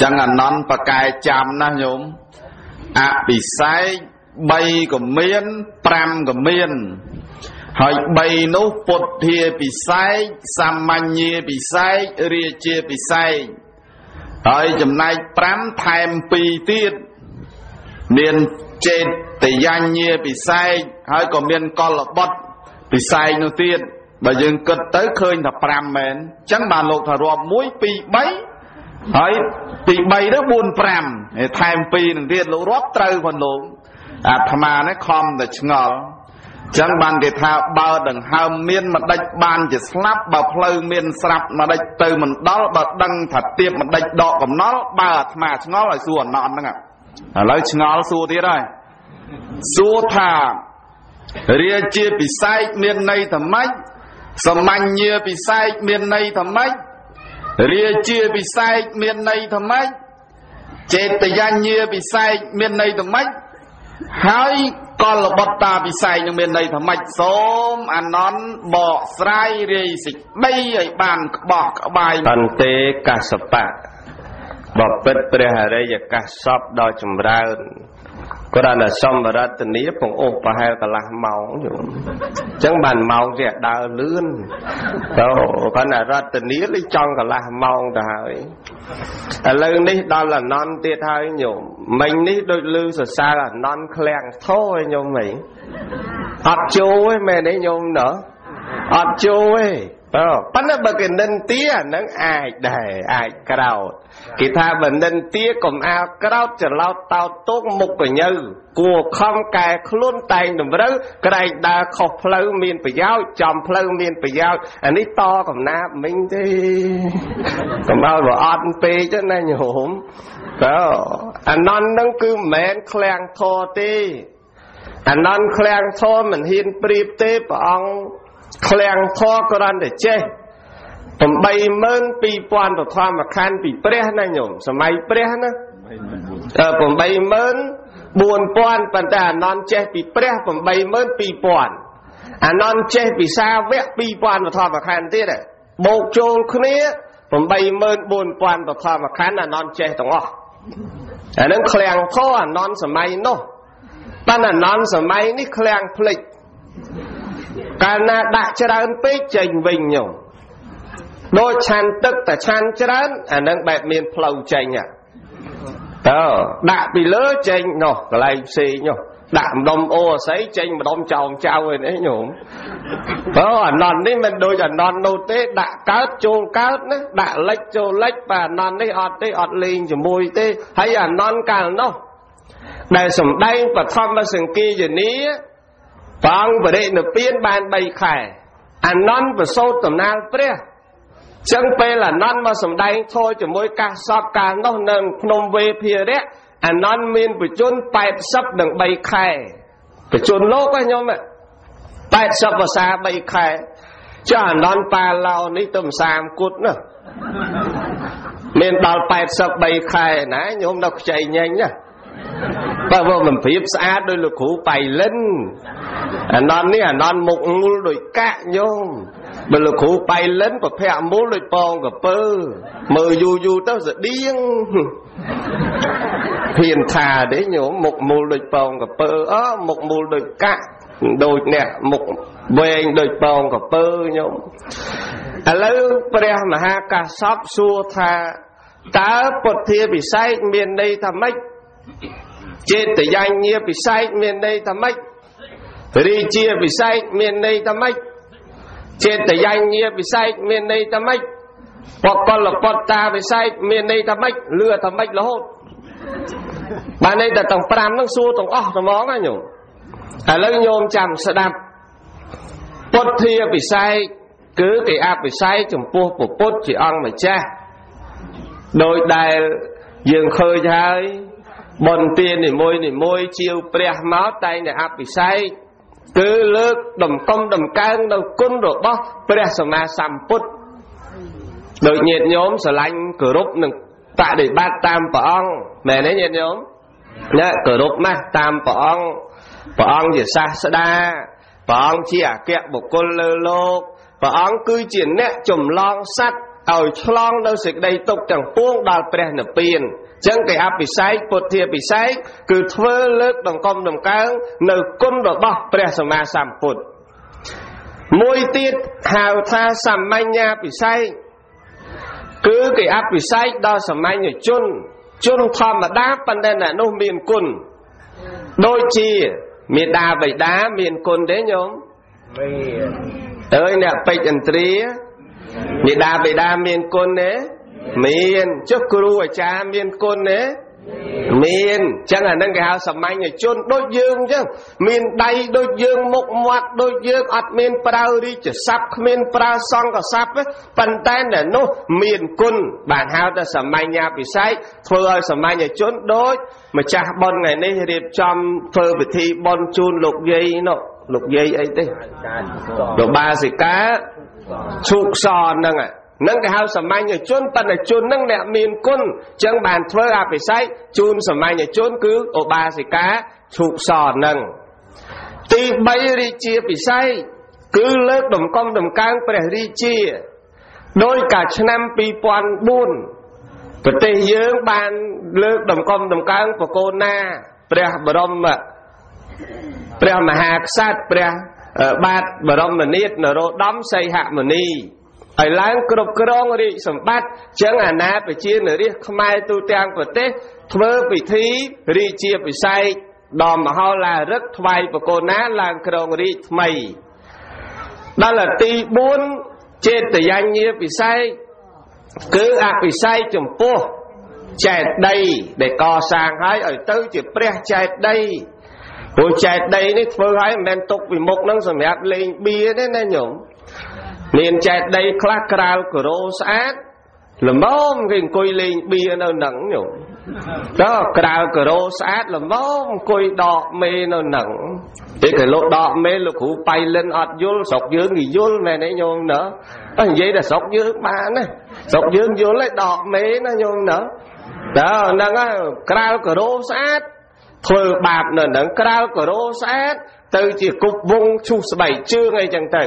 ចឹងអនន្តបកែចាំណាញោមអពិសេស3ក៏មាន5ក៏មានហើយ3នោះពុទ្ធាពិសេសសាមញ្ញាពិសេសរាជាពិសេសហើយចំណែក5ថែម2ទៀតមានចេតយញ្ញាពិសេសហើយក៏មានកលបុត្រពិសេសនោះទៀតបើយើងគិតទៅឃើញថា5មែនអញ្ចឹងបានលោកថារាប់1 2 3 ហើយទី3ទៅ4 5ថែម2នឹងទៀតលោករាប់ត្រូវផងលោកអាត្មានេះខំតែឆ្ងល់ចឹងបានគេថាបើដង្ហើមមានម្ដេចបានជាស្លាប់បើផ្លូវមានស្រាប់ម្ដេចទៅមិនដល់បើដឹងថាទៀបម្ដេចដកកំណល់បើអាត្មាឆ្ងល់ឲ្យសួរអណន់ហ្នឹងឥឡូវឆ្ងល់សួរទៀតហើយសួរថារាជាពិសេសមានន័យថាម៉េចសមញ្ញាពិសេសមានន័យថាម៉េច រាជាពិសេសមានន័យថាម៉េចចេតយញ្ញាពិសេសមានន័យថាម៉េចហើយកលបុត្តាពិស័យនឹងមានន័យថាម៉េចសូមអានន្តបកស្រាយរាយសេចក្តីឲ្យបានក្បោះក្បាយអន្តេកសបៈបពិតព្រះអរិយកាសពដ៏ចម្រើន គ្រាន់តែសម្បរតនីពងអូសប្រហែលកន្លះម៉ោងយល់អញ្ចឹងបានម៉ោងទៀតដើរលឿនទៅគ្រាន់តែរតនីលេចង់កន្លះម៉ោងទៅហើយឥឡូវនេះដល់អនន្តទៀតហើយញោមមិញនេះដូចលឺសរសើរអនន្តឃ្លាំងធោឯញោមអីអត់ចូលទេមែនទេញោមណោះអត់ចូលទេ បើប៉ុន្តែបើគេនិនទាហ្នឹងអាចដែរអាចក្រោតគេថាបើនិនទាកុំអាលក្រោតច្រឡោតតោតទុកមុខកញើគួខំកែខ្លួនតែងតម្រូវក្រែងដើរខុសផ្លូវមានប្រយោជន៍ចំផ្លូវមានប្រយោជន៍អានេះតកំណាបមិញទេកុំឲ្យបើអត់ពេកណាញោមបើអានន់ហ្នឹងគឺមិនមែនឃ្លាំងធរទេអានន់ឃ្លាំងធរមិនហ៊ានប្រៀបទេព្រះអង្គ ឃ្លាំងធរគ្រាន់តែចេះ82000ប្រធមខណ្ឌពីព្រះណាញោមសម័យព្រះណាអឺ84000ប៉ុន្តែអានន្តចេះពីព្រះ82000អានន្តចេះពីសាវក2000ប្រធមខណ្ឌទៀតបូកចូលគ្នា84000ប្រធមខណ្ឌអានន្តចេះទាំងអស់អានឹងឃ្លាំងធរអានន្តសម័យនោះប៉ុន្តែអានន្តសម័យនេះឃ្លាំងភ្លេច កាលណាដាក់ច្រើនពេកចេញវិញញោមដូចឆានទឹកតែឆានច្រើនអានឹងបែបមានផ្លូវចេញតើដាក់ពីលើចេញនោះកន្លែងផ្សេងនោះដាក់ម្ដុំអូអស័យចេញម្ដុំចោមចៅឯនេះញោមបើអាណន់នេះមិនដូចអាណន់នោះទេ ដាក់កើតចូលកើតណាដាក់លិចចូលលិចបើអាណន់នេះអត់ទេអត់លេងជាមួយទេហើយអាណន់កាលនោះដែលសំដែងបឋមសង្គីយនី ព្រះអង្គបរិនិព្វានបាន3ខែអានន្តប្រសូតដំណើរព្រះចឹងពេលអានន្តមកសំដែងធម៌ជាមួយកាសសពកាលនោះនៅភ្នំវេភារៈអានន្តមានបជន80និង3ខែបជនលោកហ្នឹងញោម80ភាសា3ខែចុះអានន្តប៉ាឡោនេះទៅ30គុតណាមានដល់83ខែណាញោមដល់ខ្ចីញែងណា បើមកបំព្រៀបស្អាតដោយលោកគ្រូបៃលិនអានន់នេះអានន់មុខមូលដោយកាក់ញោមបើលោកគ្រូបៃលិនប្រភ័ក្រមូលដោយពងកពើមើលយូរយូរទៅស្តៀងហ៊ានថាទេញោមមុខមូលដូចពងកពើអមុខមូលដូចកាក់ដូចអ្នកមុខវែងដូចពងកពើញោមឥឡូវព្រះមហាកាសពសួរថាតើពុទ្ធាពិសេសមានន័យថាម៉េច ចេតយញ្ញាពិសេសមានន័យថាម៉េចរាជាពិសេសមានន័យថាម៉េចចេតយញ្ញាពិសេសមានន័យថាម៉េចបកលពតតាពិសេសមានន័យថាម៉េចលឺថាម៉េចរហូតបានន័យតែទាំង5ហ្នឹងសួរទាំងអស់ត្មងណាញោមឥឡូវញោមចាំស្ដាប់ពុទ្ធាពិសេសគឺគេអភិសេកចំពោះពុទ្ធជាអង្គម្ចាស់ដោយដែលយើងឃើញហើយ បុណ្យទាននីមួយនីមួយជាវព្រះមកតែងតែអភិសេកគឺលើកដំកុំដំកើងនៅគុណរបស់ព្រះសម្មាសម្ពុទ្ធដោយញាតិញោមស្រឡាញ់គោរពនិងបដិបត្តិតាមព្រះអង្គមែនទេញាតិញោមណាគោរពណាស់តាមព្រះអង្គព្រះអង្គជាសាស្តាព្រះអង្គជាអគ្គបុគ្គលលើលោកព្រះអង្គគឺជាអ្នកចម្លងសัตว์ ឲ្យឆ្លងនៅសេចក្តីទុក្ខទាំងពួងដល់ព្រះនិព្វានចឹងគេអភិសេកពុទ្ធាភិសេកគឺធ្វើលើកដង្កំដង្កើងនៅគុណរបស់ព្រះសម្មាសម្ពុទ្ធមួយទៀតហៅថាសម្ញ្ញពិសេសគឺគេអភិសេកដល់សម្ញ្ញជន ជនធម្មតាប៉ុន្តែអ្នកនោះមានគុណដូចជាមេដាបៃតាមានគុណទេញោមមានអើយអ្នកពេជ្រឥន្ទ្រា មេដាបៃតាមានគុណទេមានចុះគ្រូអាចារ្យមានគុណទេមានចឹងអានឹងគេហៅសាមញ្ញជនដូចយើងចឹងមានដៃដូចយើងមុខមាត់ដូចយើងអត់មានប្រើរាជស័ព្ទគ្មានប្រើសង្កស័ព្ទប៉ុន្តែនៅនោះមានគុណបានហៅថាសាមញ្ញពិសេសធ្វើឲ្យសាមញ្ញជនដូចម្ចាស់ប៉ុនថ្ងៃនេះរៀបចំធ្វើពិធីប៉ុនជូនលោកយាយនោះលោកយាយអីទេលោកបាសិកា ឈូកសហ្នឹងនឹងគេហៅសាមញ្ញជនបណជននឹងអ្នកមានគុណចឹងបានធ្វើអភិសេកជូនសាមញ្ញជនគឺឧបាសិកាឈូកសនឹងទី3រាជាពិសេសគឺលើកដំកំដំកើងព្រះរាជាដោយកាលឆ្នាំ2004ប្រទេសយើងបានលើកដំកំដំកើងបកូនណាព្រះបរមព្រះមហាក្សត្រព្រះ បាទបរមនាថនរោត្តមសីហមុនីឲ្យឡើងគ្រប់គ្រងរាជសម្បត្តិចឹងអាណាប្រជានរាជខ្មែរទូទាំងប្រទេសធ្វើពិធីរាជាពិសេសដល់មហោឡារឹកថ្វាយបកូនណាឡើងគ្រងរាជថ្មីដល់ទី4ចេតយញ្ញាពិសេសគឺអភិសេកចំពោះចែកដីដែលកសាងហើយឲ្យទៅជាព្រះចែកដី ព្រោះចែកដីនេះធ្វើឲ្យមិនមែនទុកពីមុខនឹងសម្រាប់លេងបៀទេណាញោមមានចែកដីខ្លះក្រាលគោរោស្អាតល្មមគេអង្គុយលេងបៀនៅនឹងញោមតើក្រាលគោរោស្អាតល្មមអង្គុយដកមេនៅនឹងពេលគេលោកដកមេលោកគ្រូបៃលិនអត់យល់ស្រុកយើងគេយល់មែនទេញោមណាអើនិយាយតែស្រុកយើងបានណាស្រុកយើងយល់ឯដកមេណាញោមណាតើហ្នឹងហើយក្រាលគោរោស្អាត ធ្វើបាបនៅនឹងក្រាលគោរោស្អាតទៅជាគប់វងឈូសស្បែកជើងអីចឹងទៅ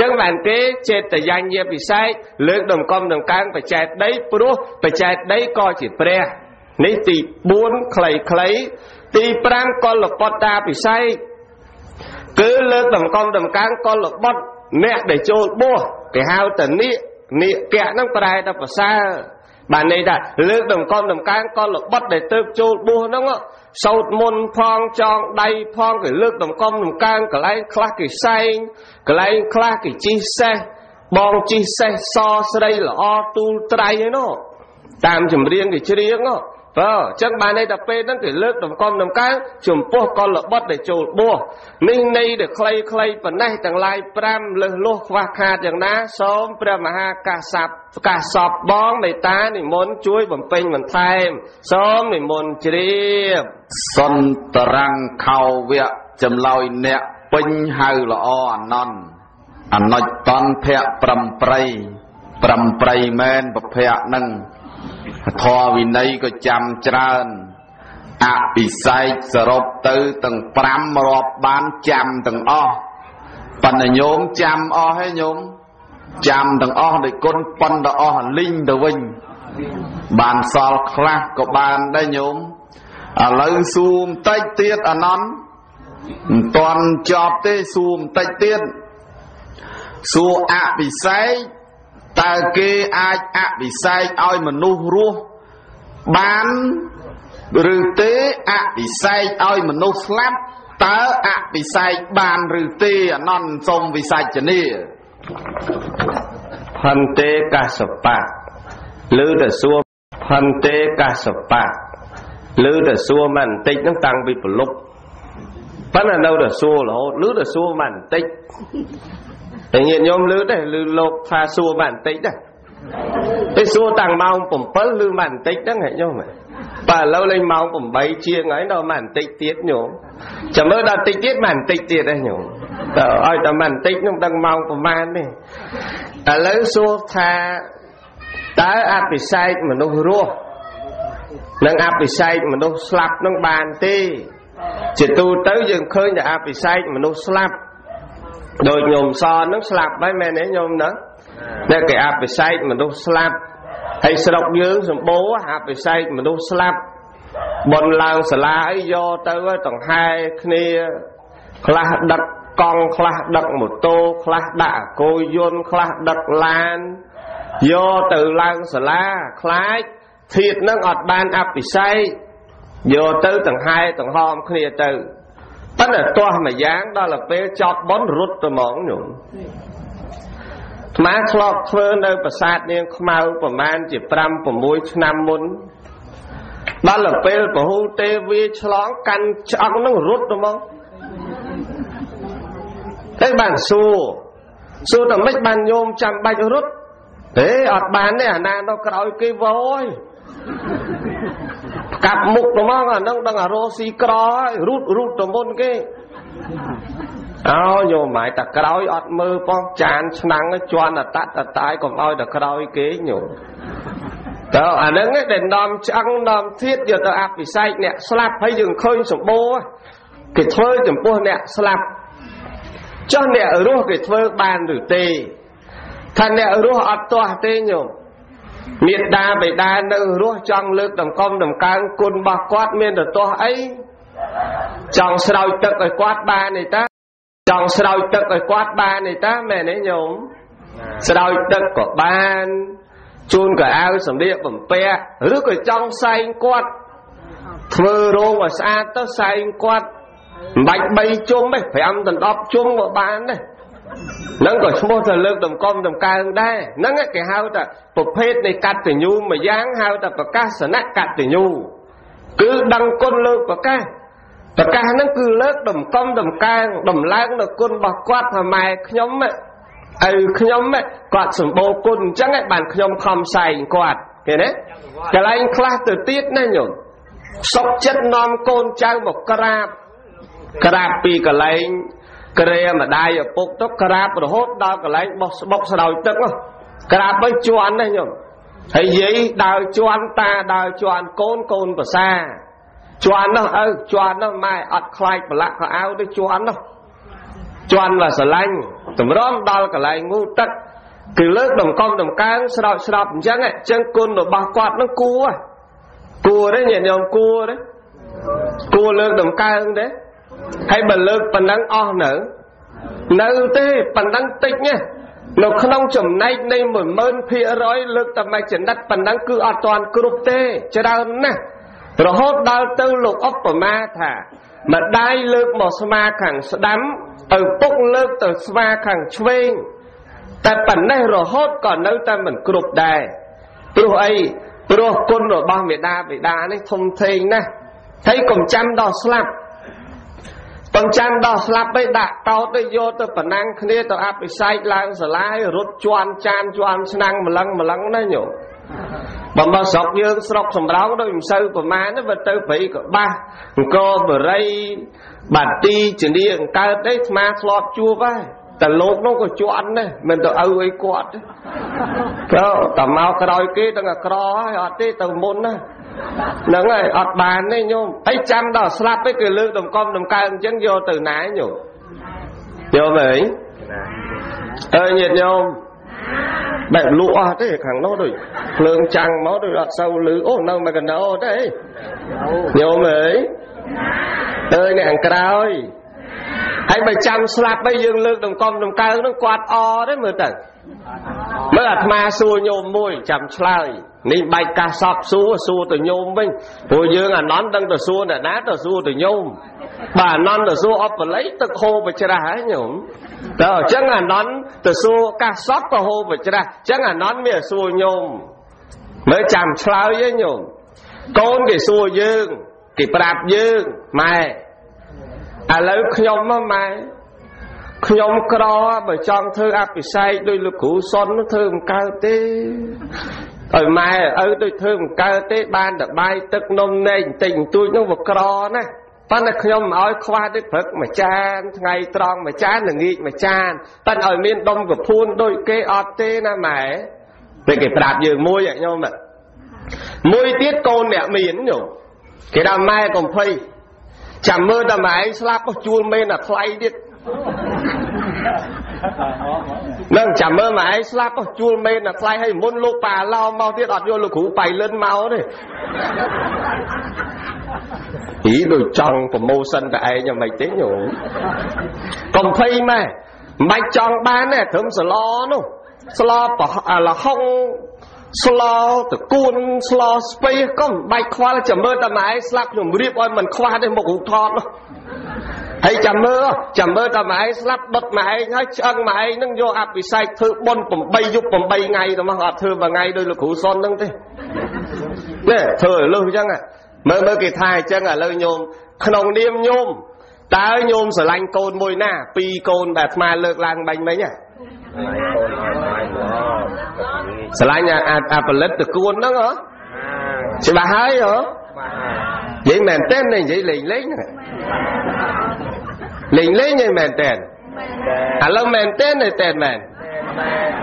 ចឹងបានទេចេតយញ្ញាពិសេសលើកដំកំដង្កើងបច្ចេតដីព្រោះបច្ចេតដីក៏ជាព្រះនេះទី4ខ្លីខ្លីទី5កលបតាពិសេសគឺលើកដំកំដង្កើងកលបុតអ្នកដែលចូលបួសគេហៅតានិកនិកៈហ្នឹងប្រែថាប្រសើរបានន័យថាលើកដំកំដំកើងកលបុតដែលទៅចូលបួសហ្នឹង សោតមុនផងចងដៃផងគេលើកដំកំដំកើងកន្លែងខ្លះគេសែងកន្លែងខ្លះគេជីសេះបងជីសេះសស្រីល្អទូលត្រៃឯនោះតាមចម្រៀងគេច្រៀងនោះ បើអញ្ចឹងបានន័យថាពេលហ្នឹងគេលើកដំកំដំកើងចំពោះកលបុត្រដែលចូលបួសនេះន័យដែលខ្លីខ្លីប៉ុណ្ណេះទាំងឡាយ5លើសលោះខ្វះខាតយ៉ាងណាសូមព្រះមហាកាស័ព្ទកាសពបងមេត្តានិមន្តជួយបំពេញបន្ថែមសូមនិមន្តជ្រាបសន្តរង្ខោវៈចម្លើយអ្នកពេញហៅល្អអនន្តអនុចតនភៈ8ប្រៃ8ប្រៃមែនពភៈនឹង ធម៌វិន័យក៏ចាំច្រើនអពិសេសសរុបទៅទាំង5រាប់បានចាំទាំងអស់ប៉ុន្តែញោមចាំអស់ហើយញោមចាំទាំងអស់ដោយគុណប៉ុនដល់អស់លីងទៅវិញបានសល់ខ្លះក៏បានដែរញោមឥឡូវសួរបន្តិចទៀតអានន្តមិនតាន់ចប់ទេសួរបន្តិចទៀតសួរអពិសេស តើគេអាចអវិសេកឲ្យមនុស្សរស់បានឬទេអវិសេកឲ្យមនុស្សស្លាប់តើអវិសេកបានឬទេអនន្តសូមវិសាចនាផន្តេកសបៈលើតែសួរផន្តេកសបៈលើតែសួរមិនបន្តិចហ្នឹងតាំងពីប្រលប់ប៉ុន្តែនៅតែសួររហូតលើតែសួរមិនបន្តិច តែញាតិញោមលឺដែរលឺលោកថាសួរបានបន្តិចដែរតែសួរតាំងម៉ោង7លឺបានបន្តិចហ្នឹងហ៎ញោមបាទឥឡូវលេងម៉ោង8ជាងហើយដល់បានបន្តិចទៀតញោមចាំមើលដល់តិចទៀតបានបន្តិចទៀតដែរញោមតើឲ្យតែបានបន្តិចខ្ញុំដឹងម៉ោងប្រហែលទេឥឡូវសួរថាតើអភិសេកមនុស្សរស់និងអភិសេកមនុស្សស្លាប់នឹងបានទេជាទូទៅយើងឃើញតែអភិសេកមនុស្សស្លាប់ ដូចញោមសនហ្នឹងស្លាប់ហើយមែនទេញោមណាតែគេអភិសេកមនុស្សស្លាប់ហើយស្រុកយើងសម្បូរអភិសេកមនុស្សស្លាប់បនឡើងសាលាអីយកទៅដង្ហែគ្នាខ្លះដឹកកង់ខ្លះដឹកម៉ូតូខ្លះដាក់អកោយន្តខ្លះដឹកឡានយកទៅឡើងសាលាខ្លាចធាតនឹងអត់បានអភិសេកយកទៅដង្ហែដង្ហមគ្នាទៅប៉ុ ន្តែទាស់មួយយ៉ាងដល់ពេលចប់បនរត់ទៅហ្មងញោមអាត្មាធ្លាប់ធ្វើនៅប្រាសាទនាងខ្មៅប្រហែលជា5 6ឆ្នាំមុនដល់ពេលពហុទេវាឆ្លងកាន់ឆ្អឹងនឹងរត់ទៅហ្មងតែបានសួរសួរតែមិនបានញោមចាំបាច់រត់ទេអត់បានទេអាណានៅក្រោយគេវយ កាប់មុខទៅហ្មងអានឹងដឹងអារោស៊ីក្រហើយរូតរូតទៅមុនគេអោយោម៉ៃតាក្រោយអត់មើលផងចានឆ្នាំងជន់អតតតាយកុំឲ្យតាក្រោយគេញោតើអានឹងដែលនាំឆ្អឹងនាំធៀបយកទៅអភិសេកអ្នកស្លាប់ហើយយើងឃើញសម្បូរគេធ្វើចំពោះអ្នកស្លាប់ចុះអ្នករស់គេធ្វើបានឬទេថាអ្នករស់អត់ទាស់ទេញោម មេត្តាបិតានៅរស់ចង់លើកដង្កុំដង្កើងគុណរបស់គាត់មានទៅទាស់អីចង់ស្រោចទឹកឲ្យគាត់បានទេតាចង់ស្រោចទឹកឲ្យគាត់បានទេតាមែនទេញោមស្រោចទឹកក៏បានជូនកៅអៅសម្លៀកបំពាក់ឬក៏ចង់សែងគាត់ធ្វើរោងឲ្យស្អាតទៅសែងគាត់មិនបាច់3ជុំទេ5ដល់10ជុំក៏បានដែរ ហ្នឹងក៏ឈ្មោះទៅលើកដំកំដំកើងដែរហ្នឹងគេហៅថាប្រភេទនៃកតញ្ញូមួយយ៉ាងហៅថាប្រកាសនៈកតញ្ញូគឺដឹងគុណលើកប្រកាសប្រកាសហ្នឹងគឺលើកដំកំដំកើងដំឡើងនៅគុណរបស់គាត់ថាម៉ែខ្ញុំឪខ្ញុំគាត់សម្បូរគុណអញ្ចឹងបានខ្ញុំខំសែងគាត់គេណាកន្លែងខ្លះទៅទៀតណាញោមសុកចិត្តនាំកូនចៅមកក្រាបក្រាបពីកន្លែង ក្រែម្ដាយឪពុកទៅក្រាបរហូតដល់កន្លែងបោះស្បុកស្ដោយទឹកក្រាបទៅជន់ណាញោមហើយយាយដើរជន់តាដើរជន់កូនកូនប្រសាជន់នោះឪជន់នោះម៉ែអត់ខ្លាចប្រឡាក់ខោអាវទៅជន់នោះជន់ là ស្រឡាញ់តម្រង់ដល់កន្លែងងូទឹកគឺលើកដំកំដំកើងស្រោចស្រពអញ្ចឹងអញ្ចឹងគុណរបស់គាត់នឹងគួរគួរទេញាតិញោមគួរទេគួរលើកដំកើងទេ ហើយបើលើកប៉ុណ្ណឹងអស់នៅ នៅទេប៉ុណ្ណឹងតិចណានៅក្នុងចំណែកនៃ10000%លើកតែមួយចនិតប៉ុណ្ណឹងគឺអត់ទាន់គ្រប់ទេច្រើនណាស់រហូតដល់ទៅលោកឧបមាថាម្ដាយលើកមកស្មាខាងស្ដាំឪពុកលើកទៅស្មាខាងឆ្វេងតែប៉ុណ្ណេះរហូតក៏នៅតែមិនគ្រប់ដែរព្រោះអីព្រោះគុណរបស់មេដាបេដានេះធំធេងណាស់ហើយកុំចាំដល់ស្លាប់ បងចាំដល់ស្លាប់ទៅដាក់តោតទៅយកទៅប្រណាំងគ្នាទៅអភិសេកឡើងសាលារត់ជន់ចានជន់ឆ្នាំងម្លឹងម្លឹងណាញោមបើមកស្រុកយើងស្រុកសំរោងដូចមិនសូវប្រមាណទេបើទៅព្រៃក៏បាសអង្គរបរិយបាទីជនីអង្កើតទេស្មាធ្លាប់ជួបហើយ តែលោកនោះក៏ជន់ដែរមិនទៅឪអីគាត់ក៏តែមកក្រោយគេទាំងអាក្រហើយអត់ទេទៅមុនណាហ្នឹងហើយអត់បានទេញោមហើយចាំដល់ស្លាប់ទៅគេលើកដំកំដំកើងអញ្ចឹងយកទៅណាញោមយកទៅអីអើញាតិញោមបែបលក់អស់ទេខាងនោះដូចភ្លើងចាំងមកដូចអត់សូវលឺអូនៅមកកណ្ដោទេញោមអើយអើយអ្នកខាងក្រោយ ហើយបើចាំស្លាប់ទៅយើងលើកដង្កំដង្កើងនោះគាត់អទេមើលទៅមើលអាត្មាសួរញោមមួយចាំឆ្លើយនេះបែកកាសសពសួរសួរទៅញោមវិញព្រោះយើងអានន្តដឹងទៅសួរអ្នកណាទៅសួរទៅញោមបាទអានន្តទៅសួរអបល័យទឹកហូរបច្រាស់ហើយញោមតើអញ្ចឹងអានន្តទៅសួរកាសសពក៏ហូរបច្រាស់អញ្ចឹងអានន្តមានសួរញោមមើលចាំឆ្លើយឯងញោមកូនគេសួរយើងគេប្រាប់យើងម៉ែ ឥឡូវខ្ញុំមកម៉ែខ្ញុំក្របើចង់ធ្វើអភិសេកដោយលោកគ្រូសុនធ្វើមិនកើតទេឲ្យម៉ែឪដូចធ្វើមិនកើតទេបានតែបាយទឹកនំនែកបន្តិចបន្តួចនោះវាក្រណាប៉ុន្តែខ្ញុំមិនឲ្យខ្វះទេព្រឹកមួយចានថ្ងៃត្រង់មួយចានល្ងាចមួយចានប៉ុន្តែឲ្យមានដុំកភួនដូចគេអត់ទេណាម៉ែពេលគេប្រាប់យើងមួយខ្ញុំមួយទៀតកូនអ្នកមានញោមគេថាម៉ែកំភៃ ចាំមើលតែម៉ែឯងស្លាប់ក៏ជួលមេនអាថ្លៃទៀតនឹងចាំមើលមកឯងស្លាប់ជួលមេនអាថ្លៃឲ្យមុនលោកប៉ាឡោមកទៀតអត់យកលោកគ្រូបៃលិនមកទេអីដូចចង់ប្រម៉ូសិនតែឯងយ៉ាងម៉េចទេញោមកុំភ័យម៉ែមិនបាច់ចង់បានទេត្រឹមសឡនោះស្លប្រលហុង ស្លតគួនស្លស្ពៃក៏មិនបាច់ខ្វល់ចាំមើលតែម៉ែស្លាប់ខ្ញុំរៀបឲ្យមិនខ្វះទេមុខរូបថតនោះហើយចាំមើលចាំមើលតែម៉ែស្លាប់ដុតម៉ែឯងហើយឆ្អឹងម៉ែឯងនឹងយកអភិសេកធ្វើបុណ្យ8យប់8ថ្ងៃទៅមកអត់ធ្វើមួយថ្ងៃដោយលោកគ្រូសុននឹងទេនេះធ្វើឲ្យលុះអញ្ចឹងមើលមើលគេថាអញ្ចឹងឥឡូវញោមក្នុងនាមញោមតើញោមស្រឡាញ់កូនមួយណាពីរកូនដែលអាត្មាលើកឡើងបាញ់មិញហ៎ ស្រឡាញ់អាផលិតតគួនហ្នឹងហ៎ច្បាស់ហើយហ៎និយាយមែនតើនិយាយលេងលេងលេងលេងហ្នឹងមែនតើឥឡូវមែនតើនៅតើមែន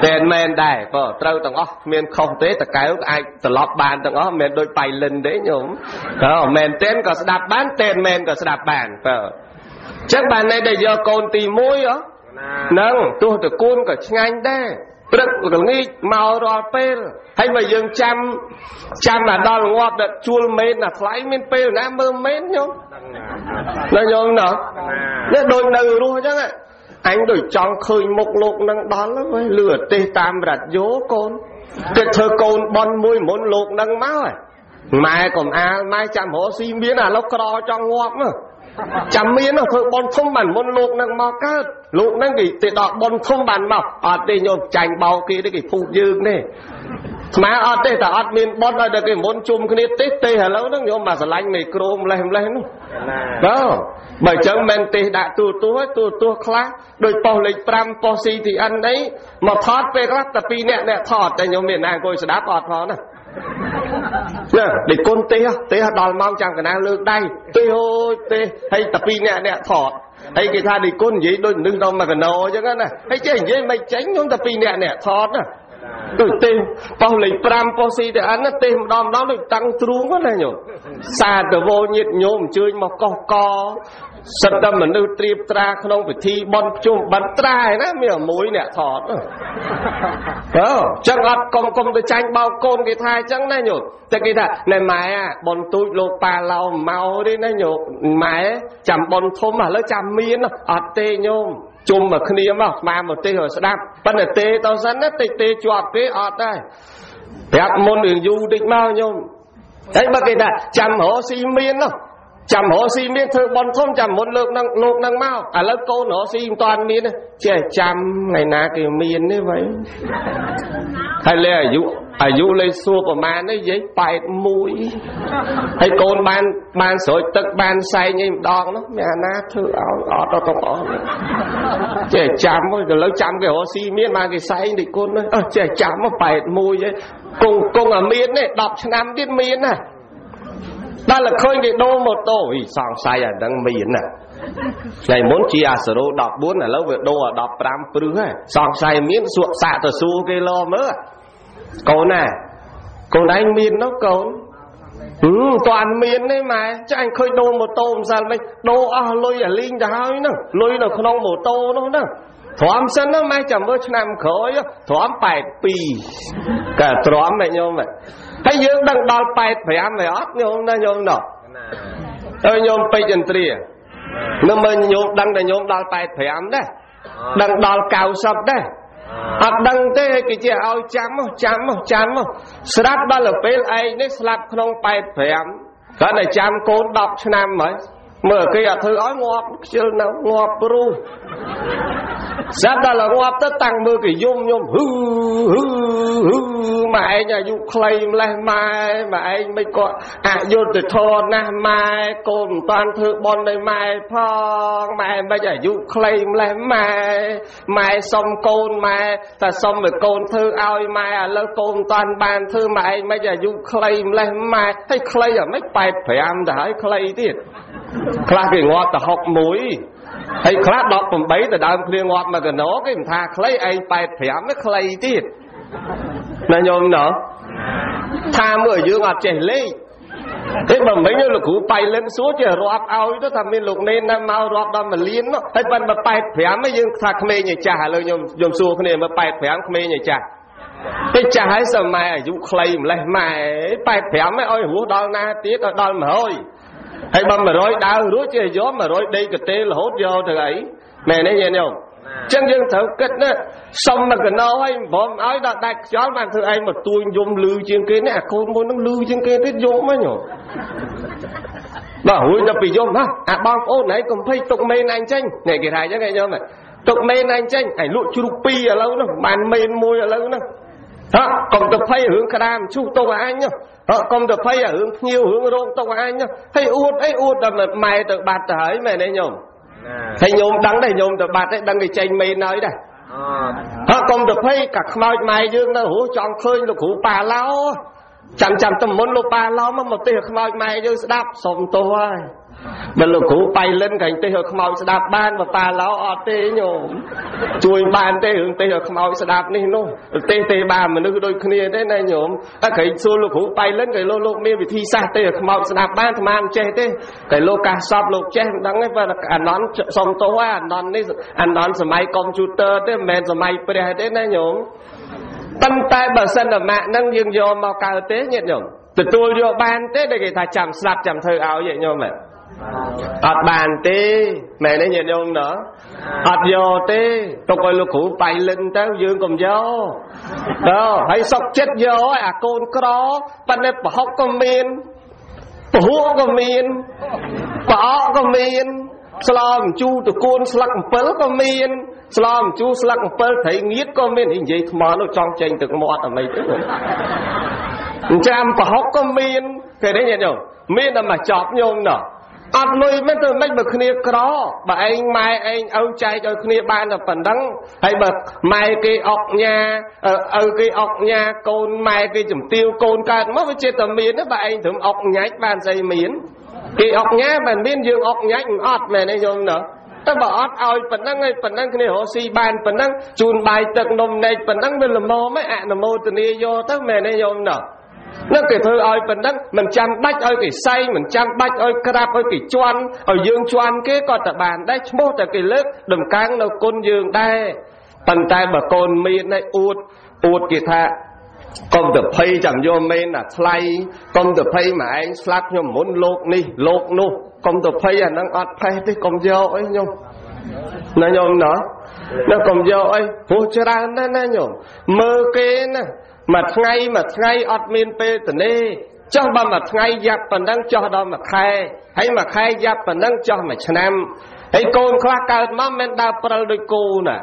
តែមែនដែរបើត្រូវទាំងអស់គ្មានខុសទេតកែវអាចត្រឡប់បានទាំងអស់មិនមែនដូចបៃលិនទេញោមបើមែនតែនក៏ស្ដាប់បានតែនមែនក៏ស្ដាប់បានបើអញ្ចឹងបានន័យដែលយកកូនទី1ហ្នឹងទោះតកូនក៏ឆ្ងាញ់ដែរ ព្រឹកល្ងាចមករាល់ពេលហើយមកយើងចាំចាំមកដល់ងាប់ដល់ជួលមេនអាថ្លៃមានពេលណាមើលមេនញោមណាញោមណោះនេះដូចនៅរស់អញ្ចឹងអញដូចចង់ឃើញមុខលោកនឹងដល់ហើយលឺអទេសតាមរត់យោកូនគិតធ្វើកូនបន់មួយមុនលោកនឹងមកហើយម៉ែកុំអាលម៉ែចាំរកស៊ីមានឥឡូវក្រចង់ងាប់មក ចាំមានធ្វើបន់ធំបានមុនលោកនឹងមកកើតលោកនឹងគេទៅដល់បន់ធំបានមកអត់ទេញោមចាញ់បោគេទេគេភូតយើងទេស្មាអត់ទេតែអត់មានបន់ឲ្យតែគេមុនជុំគ្នាទេទេឥឡូវហ្នឹងញោមមកស្រឡាញ់មេក្រូម្លេះម្លេះនោះបាទបើអញ្ចឹងមិនទេដាក់ទូទួទូទួខ្លះដោយប៉ុសលេខ5ប៉ុស CTN អីមកថតពេលខ្លះតែ2នាក់អ្នកថតតែញោមមានណាអង្គុយស្ដាប់អត់ផងណា ណាដេកគុណទេទេដល់ម៉ោងចាំកណាលើកដៃទេអូយទេហើយតែ2នាក់អ្នកថតហើយគេថាដេកគុណនិយាយដូចនឹងដល់មកកណោអញ្ចឹងណាហើយចេះនិយាយមិនចេញខ្ញុំតែ2នាក់អ្នកថតណាដូចទេប៉ោះលេខ5ប៉ោះស៊ីទៅអានណាទេម្ដងម្ដងដូចតាំងទ្រូងណាញោមសាទវោញាតញោមអញ្ជើញមកកោះក សិតតែមនុស្សត្រៀបត្រាក្នុងពិធីបន់ជុំបិណ្ឌត្រាឯណាមានមួយអ្នកថតបើចឹងអត់កុំកុំទៅចាញ់បោកកូនគេថាអញ្ចឹងណាញោមតែគេថាណែម៉ែបន់ទូចលោកប៉ាឡោមកទេណាញោមម៉ែចាំបន់ធំឥឡូវចាំមានអត់ទេញោមជុំមកគ្នាមកស្មាមកទេសឲ្យស្ដាប់ប៉ុន្តែទេទៅសិនណាតិចទេជាប់គេអត់ដែរប្រាប់មុនរឿងយូរតិចមកញោមហើយបើគេថាចាំរកស៊ីមាននោះ ចាំរកស៊ីមានធ្វើបន់ធំចាំមុនលើកនឹងលោកនឹងមកឥឡូវកូនរកស៊ីមិនតាន់មានចេះចាំថ្ងៃណាគេមាននេះវ៉ៃហើយលេអាយុអាយុលេសួរប្រមាណនេះនិយាយ81ហើយកូនបានបានស្រោចទឹកបានសែងអីម្ដងនោះមានអាណាធ្វើឲ្យអត់ដល់ទាំងអស់ចេះចាំទៅលើចាំគេរកស៊ីមានបានគេសែងដូចគុណអើចេះចាំ81ឯងគង់គង់អាមាននេះ10ឆ្នាំទៀតមានណា ដល់តែឃើញគេដូរម៉ូតូអីសង្ស័យអាហ្នឹងមានណាថ្ងៃមុនជាអាសរោ14ឥឡូវវាដូរដល់15ព្រឹសហើយសង្ស័យមានសួកសាក់ទៅសួរគេលមើលកូនណាកូនឯងមាននោះកូនហឹមតាន់មានទេម៉ែចាអញឃើញដូរម៉ូតូម្សិលមិញដូរអស់លុយអាលីងទៅហើយហ្នឹងលុយនៅក្នុងម៉ូតូនោះហ្នឹងទ្រាំសិនណាម៉ែចាំមើលឆ្នាំក្រោយទ្រាំ82កែទ្រាំម៉ែញោម ហើយយើងដឹងដល់85ហើយអត់ញោមណាញោមណោះហើយញោមពេជ្រឥន្ទ្រានៅមើលញោមដឹងតែញោមដល់85ដែរដឹងដល់90ដែរអត់ដឹងទេគេជាឲ្យចាំចាំចាំស្រាប់ដល់ពេលឯងនេះស្លាប់ក្នុង85គាត់តែចាំកូន10ឆ្នាំហើយ មើលគេអត់ធ្វើឲ្យងាប់ខ្ជិលនៅងាប់ព្រោះស្រាប់ដល់ងាប់ទៅតាំងមើលគេយំយំហឺហឺហឺម៉ែឯងអាយុខ្លីម្លេះម៉ែម៉ែឯងមិនក៏អយុត្តិធម៌ណាស់ម៉ែកូនមិនតាន់ធ្វើបន់ឲ្យម៉ែផងម៉ែមិនអាយុខ្លីម្លេះម៉ែម៉ែសុំកូនម៉ែតែសុំឲ្យកូនធ្វើឲ្យម៉ែឥឡូវកូនមិនតាន់បានធ្វើម៉ែឯងមិនអាយុខ្លីម្លេះម៉ែហើយខ្លីអាមិន85ទៅហើយខ្លីទៀត ខ្លះគេងាប់ទៅ61ហើយខ្លះ18ទៅដើមគ្នាងាប់មកកណោគេមិនថាខ្លីឯង85នេះខ្លីទៀតណាញោមណោះថាមើលយើងអត់ចេះលេខទេបើមិញលោកគ្រូបៃលិនសួរជារាប់ឲ្យទៅថាមានលោកនេនណាមករាប់ដល់មួយលាននោះហើយបានបើ85ហើយយើងថាក្មេងឯចាស់ឥឡូវខ្ញុំខ្ញុំសួរគ្នាមើល85ក្មេងឯចាស់តែចាស់ហើយសម័យអាយុខ្លីម្លេះម៉ែ85ហើយឲ្យរស់ដល់ណាទៀតឲ្យដល់100 ហើយបើ100ដើររួចជាយក100ដេកកទេរហូតយកទៅអីមែនទេញាតិញោមចឹងយើងត្រូវគិតណាសុំមកកណោឲ្យបំឲ្យដល់ដាច់ខ្យល់បានធ្វើឯងមកទួញយំលឺជាងគេនេះអាកូនមួយនឹងលឺជាងគេទៀតយំហ្នឹងញោមបាទរួចដ ល់ពីយំណាអាបងប្អូនហ្នឹងកុំភ័យទុកមេនអញចេញនេះគេថាអញ្ចឹងឯងញោមទុកមេនអញចេញឯងលក់ជ្រូកពីរឥឡូវហ្នឹងបានមេនមួយឥឡូវហ្នឹងហ៎កុំទៅភ័យរឿងក្តាមជុះទុកអញហ៎កុំទៅភ័យរឿងភ្ញៀវរឿងរោងទុកអញហើយអួតអីអួតដល់ម៉ែទៅបាត់ទៅហើយមែនទេញោមហើយញោមដឹងដែរញោមទៅបាត់ទេដឹងគេចេញមេនហើយដែរអត់កុំទៅភ័យកាខ្មោចម៉ែយើងនៅរស់ចង់ឃើញលោកគ្រូប៉ាឡោចាំចាំទៅមុនលោកប៉ាឡោមកមកទេខ្មោចម៉ែយើងស្ដាប់សុំទោសហើយ បើលោកគ្រូបៃលិនកាញ់ទេឲ្យខ្មោចស្ដាប់បានបើប៉ាឡោអត់ទេញោមជួយបានទេរឿងទេឲ្យខ្មោចស្ដាប់នេះនោះទេទេបានមនុស្សដូចគ្នាទេណាញោមតែក្រែងសួរលោកគ្រូបៃលិនគេលោកលោកមានវិធីសាស្ត្រទេឲ្យខ្មោចស្ដាប់បានអាត្មាមិនចេះទេតែលោកកាសសពលោកចេះមិនដឹងទេបើអាណន់សុំទោសអាណន់នេះអាណន់សម័យកុំព្យូទ័រទេមិនមែនសម័យព្រះទេណាញោមប៉ុន្តែបើសិនតែម៉ាក់នឹងយើងយកមកកើតទេញាតិញោមទទួលយកបានទេដែលគេថាចាំស្ដាប់ចាំធ្វើឲ្យញាតិញោមហ្នឹង អត់បានទេមែនទេញាតិញោមណោះអត់យកទេទុកឲ្យលោកគ្រូបៃលិនទៅយើងកុំយកដល់ហើយសុកចិត្តយកឲ្យអាកូនក្រប៉ុន្តែប្រហុកក៏មានពហុក៏មានប្រអកក៏មានស្លោមជូរតកូនស្លឹកអំពិលក៏មានស្លោមជូរស្លឹកអំពិលត្រីងៀតក៏មាននិយាយថ្មនោះចង់ចេញទឹកមាត់អីទៅអញ្ចឹងប្រហុកក៏មានគេនេះញាតិញោមមានតែមកចប់ញោមណោះ អត់លុយមិនទៅមិនបើគ្នាក្របើឯងម៉ែឯងឪចែកឲ្យគ្នាបានតែប៉ុណ្ណឹងហើយបើម៉ែគេអុកញ៉ាឪគេអុកញ៉ាកូនម៉ែគេជំទាវកូនកើតមកវាជាតែមានបើឯងត្រឹមអុកញ៉ាច់បានស្អីមានគេអុកញ៉ាមិនមានយើងអុកញ៉ាច់មិនអត់មែនទេយល់ណាតែបើអត់ឲ្យប៉ុណ្ណឹងហើយប៉ុណ្ណឹងគ្នារកស៊ីបានប៉ុណ្ណឹងជូនបាយទឹកនំនេកប៉ុណ្ណឹងវាល្មមអនុមោទនាយកទៅមែនទេយល់ណា នឹងគេធ្វើឲ្យប៉ុណ្ណឹងមិនចាំបាច់ឲ្យគេសែងមិនចាំបាច់ឲ្យក្រាបឲ្យគេជន់ឲ្យយើងជន់គេក៏តែបានដែរឈ្មោះតែគេលើកដំកើងនៅគុណយើងដែរប៉ុន្តែបើកូនមានឯអួតអួតគេថាកុំទៅភ័យចាំយកមែនអាថ្លៃកុំទៅភ័យមកឯងស្លាប់ខ្ញុំមុនលោកនេះលោកនោះកុំទៅភ័យអានឹងអត់ផេះទេកុំយកអីខ្ញុំណាញោមណោះណាកុំយកអីព្រោះច្រើនណាស់ណាញោមមើលគេណា មួយថ្ងៃមួយថ្ងៃអត់មានពេលទៅនេចុះបើមួយថ្ងៃយ៉ាប់ប៉ុណ្ណឹងចុះដល់មួយខែហើយមួយខែយ៉ាប់ប៉ុណ្ណឹងចុះមួយឆ្នាំហើយកូនខ្លះកើតមកមិនដើរព្រិលដូចគោណា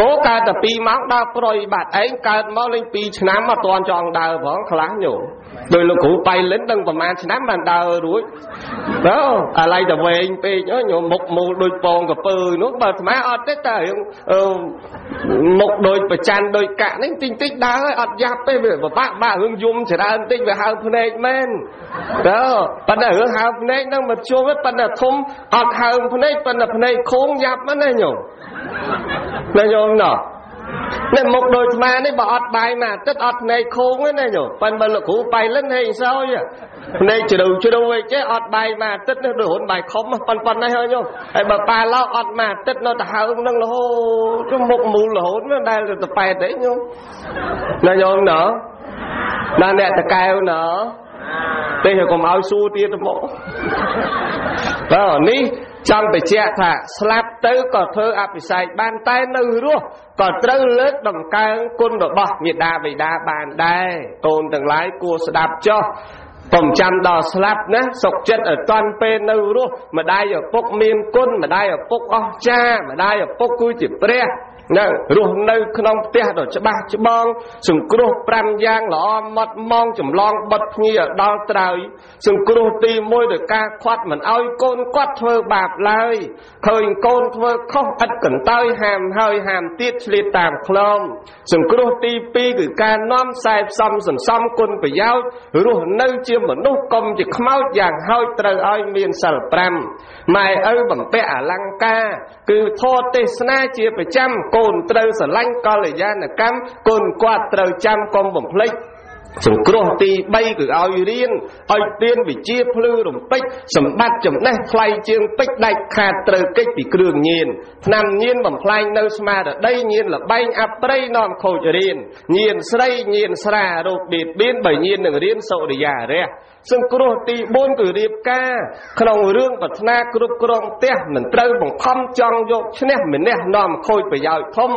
គោកើតតែ2ម៉ោងដើរប្រុយបាត់ឯងកើតមកលេង2ឆ្នាំអត់ទាន់ចង់ដើរផងខ្លះញោមដោយលោកគ្រូបៃលិនដឹងប្រហែលឆ្នាំបានដើររួចទៅអាឡៃតែវែងពេកញោមមុខមូលដូចពងកពើនោះបើស្មាអត់ទេតែរឿងមុខដូចប្រច័នដូចកាក់នេះតិចតិចដើរឲ្យអត់យ៉ាប់ទេវាពិបាកបាក់រឿងយំច្រើនតិចវាហើភ្នែកមែនទៅប៉ុន្តែរឿងហើភ្នែកនឹងមិនជួបទេប៉ុន្តែធំអត់ហើភ្នែកប៉ុន្តែភ្នែកខូងយ៉ាប់ហ្នឹងណាញោម ណាញោមណោះនេះមុខដូចស្មានេះបើអត់បាយមួយអាទិត្យអត់ភ្នែកខូងទេណាញោមប៉ិនបើលោកគ្រូបាយលិនហេងសោយភ្នែកជ្រៅជ្រៅឯចេះអត់បាយមួយអាទិត្យនេះដូចហ៊ុនបាយខំប៉ិនប៉ិននេះហើយញោមហើយបើប៉ាឡោអត់មួយអាទិត្យនៅទៅហើមនឹងរហូតមុខមូលរហូតដែលទៅប៉ែតទេញោមណាញោមណោះណាអ្នកតកែវណោះទេកុំឲ្យសួរទៀតមកបាទនេះចង់បញ្ជាក់ថាស្លាប់ ទៅក៏ធ្វើអភិសេកបានតែនៅរស់ក៏ត្រូវលើកដំកើងគុណរបស់មេដាបិតាបានដែរកូនទាំងឡាយគួរស្ដាប់ចុះកុំចាំដល់ស្លាប់ណាសុកចិត្តឲ្យតាន់ពេលនៅរស់ម្ដាយឪពុកមានគុណម្ដាយឪពុកអស្ចារ្យម្ដាយឪពុកគឺជាព្រះ នៅរស់នៅក្នុងផ្ទះដ៏ច្បាស់ច្បងសង្គ្រោះ5យ៉ាងល្អម៉ត់ម៉ងចម្លងបិទភ្ញីដល់ត្រើយសង្គ្រោះទី1ដោយការខាត់មិនឲ្យកូនគាត់ធ្វើបាបឡើយឃើញកូនធ្វើខុសឥតកន្តើយហាមហើយហាមទៀតឆ្លៀតតាមខ្លមសង្គ្រោះទី2គឺការនាំខ្សែផ្សំសន្សំគុណប្រយោជន៍រស់នៅជាមនុស្សកុំជាខ្មោចយ៉ាងហោចត្រូវឲ្យមានសិល5ម៉ែឪបំពាក់អលង្ការគឺធម៌ទេសនាជាប្រចាំកូនត្រូវស្រឡាញ់កល្យាណកម្មកូនគាត់ត្រូវចាំកុំបំភ្លេចសង្គ្រោះទី3គឺឲ្យរៀនឲ្យទានវិជាភ្លឺរំពេចសម្បត្តិចំណេះថ្លៃជាងពេជ្រដាច់ខាតត្រូវកិច្ចពីគ្រឿងញៀនឆ្នាំញៀនបំផ្លាញនៅស្មារតីញៀនលបែងអប្រៃនាំខូចរៀនញៀនស្រីញៀនស្រារោគបៀតបៀនបើញៀននឹងរៀនសុរិយារះ សង្គ្រោះទី4គឺរៀបការក្នុងរឿងប្រាថ្នាគ្រប់គ្រងផ្ទះមិនត្រូវបង្ខំចង់យកឈ្នះម្នេះនាំខូចប្រយោជន៍ធំ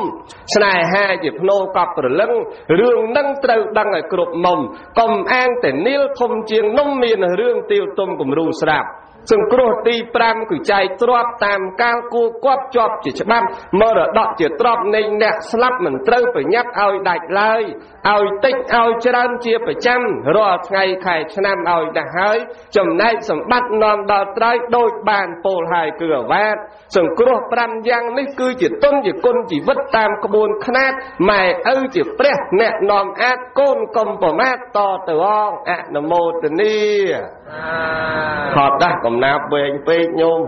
ស្នេហាជាភ្នោកប់ប្រលឹងរឿងនឹងត្រូវដឹងឲ្យគ្រប់មុំកុំអាងតែនីលធំជាងនំមានរឿងទៀវទុំគំរូស្រាប់ សង្គ្រោះទី5គឺចែកទ្រព្យតាមកាលគួគប់ជាប់ជាច្បាប់មរតកជាទ្រព្យនៃអ្នកស្លាប់មិនត្រូវប្រញាប់ឲ្យដាច់ឡើយឲ្យតិចឲ្យច្រើនជាប្រចាំរាល់ថ្ងៃខែឆ្នាំឲ្យដាស់ហើយចំណែកសម្បត្តិនាំដល់ត្រៃដូចបានពោលហើយគឺអាវាតសង្គ្រោះ5យ៉ាងនេះគឺជាទុនជាគុណជីវិតតាមក្បួនខ្នាតម៉ែឪជាព្រះអ្នកនាំអាចកូនកុំប្រមាថតទៅអងអនុមោទនី ខត់ដាស់កំណាប់វែងពេកញោម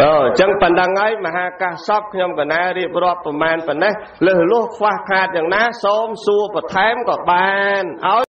អញ្ចឹងប៉ុណ្ណឹងហើយមហាកាសពខ្ញុំកណារៀបរាប់ប្រមាណប៉ុណ្ណេះលើសលោះខ្វះខាតយ៉ាងណា សូមសួរបន្ថែមក៏បានឲ្យ